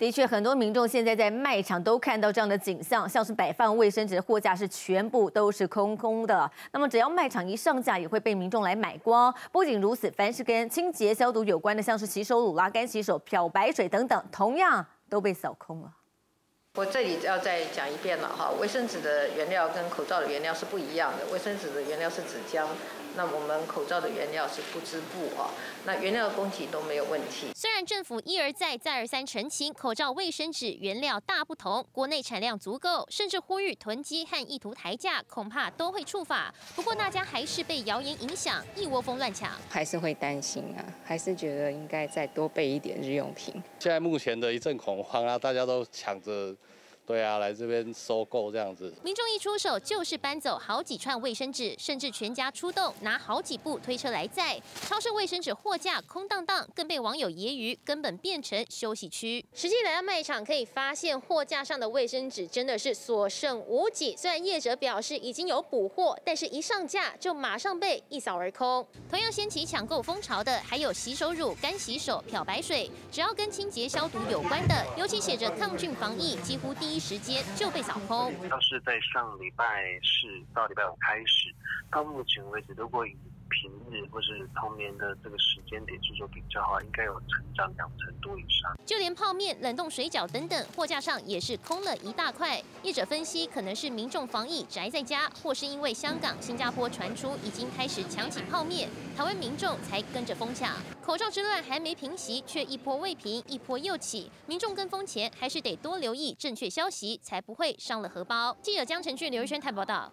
的确，很多民众现在在卖场都看到这样的景象，像是摆放卫生纸的货架是全部都是空空的。那么，只要卖场一上架，也会被民众来买光。不仅如此，凡是跟清洁消毒有关的，像是洗手乳、拉干洗手、漂白水等等，同样都被扫空了。我这里要再讲一遍了哈，卫生纸的原料跟口罩的原料是不一样的。卫生纸的原料是纸浆，那我们口罩的原料是不织布啊。那原料的供给都没有问题。虽然政府一而再、再而三澄清口罩、卫生纸原料大不同，国内产量足够，甚至呼吁囤积和意图抬价，恐怕都会触法。不过大家还是被谣言影响，一窝蜂乱抢，还是会担心啊，还是觉得应该再多备一点日用品。现在目前的一阵恐慌啊，大家都抢着。对啊，来这边收购这样子。民众一出手就是搬走好几串卫生纸，甚至全家出动拿好几部推车来载。超市卫生纸货架空荡荡，更被网友揶揄根本变成休息区。实际来到卖场可以发现，货架上的卫生纸真的是所剩无几。虽然业者表示已经有补货，但是一上架就马上被一扫而空。同样掀起抢购风潮的还有洗手乳、干洗手、漂白水，只要跟清洁消毒有关的，尤其写着抗菌防疫，几乎第一。时间就被扫空。要是在上礼拜四到礼拜五开始，到目前为止，如果以平日或是同年的这个时间点去做比较的话，应该有成长两成多以上。就连泡面、冷冻水饺等等货架上也是空了一大块。业者分析，可能是民众防疫宅在家，或是因为香港、新加坡传出已经开始抢起泡面，台湾民众才跟着疯抢。口罩之乱还没平息，却一波未平，一波又起。民众跟风前，还是得多留意正确消息，才不会伤了荷包。记者江晨俊、刘玉轩台报道。